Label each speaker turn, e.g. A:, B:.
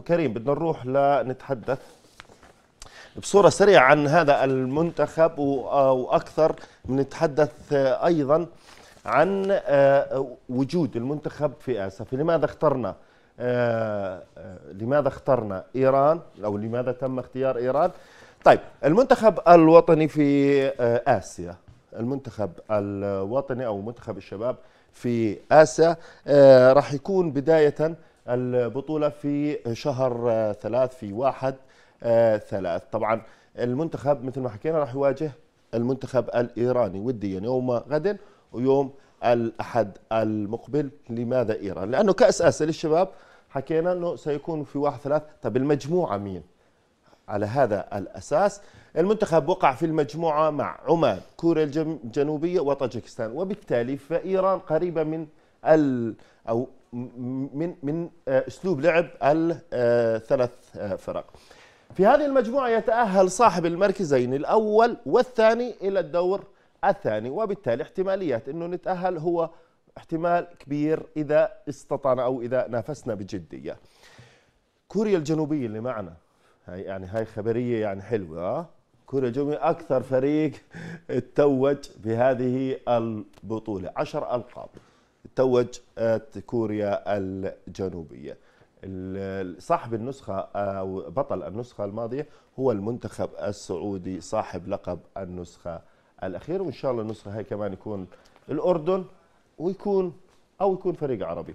A: كريم بدنا نروح لنتحدث بصورة سريعة عن هذا المنتخب و- وأكثر. نتحدث أيضا عن آه، وجود المنتخب في آسيا. فلماذا اخترنا آه، آه، لماذا اخترنا إيران أو لماذا تم اختيار إيران؟ طيب المنتخب الوطني في آه، آسيا المنتخب الوطني أو منتخب الشباب في آسيا آه، راح يكون بداية البطولة في شهر ثلاث في واحد آه، ثلاث. طبعا المنتخب مثل ما حكينا راح يواجه المنتخب الإيراني وديا يوم غد ويوم الأحد المقبل. لماذا إيران؟ لأنه كأس آسيا للشباب حكينا أنه سيكون في واحد ثلاث. طب المجموعة مين؟ على هذا الأساس المنتخب وقع في المجموعة مع عمان كوريا الجنوبية وطاجكستان. وبالتالي فإيران قريبة من ال أو من من آه، أسلوب لعب الثلاث آه، فرق. في هذه المجموعة يتأهل صاحب المركزين الأول والثاني إلى الدور الثاني وبالتالي احتماليات أنه نتأهل هو احتمال كبير إذا استطعنا أو إذا نافسنا بجدية. كوريا الجنوبية اللي معنا هاي يعني هاي خبرية يعني حلوة آه؟ كوريا الجنوبية أكثر فريق توج بهذه البطولة عشر ألقاب توج كوريا الجنوبية. ال- صاحب النسخة أو بطل النسخة الماضية هو المنتخب السعودي صاحب لقب النسخة الأخيرة وإن شاء الله النسخة هاي كمان يكون الأردن ويكون أو يكون فريق عربي.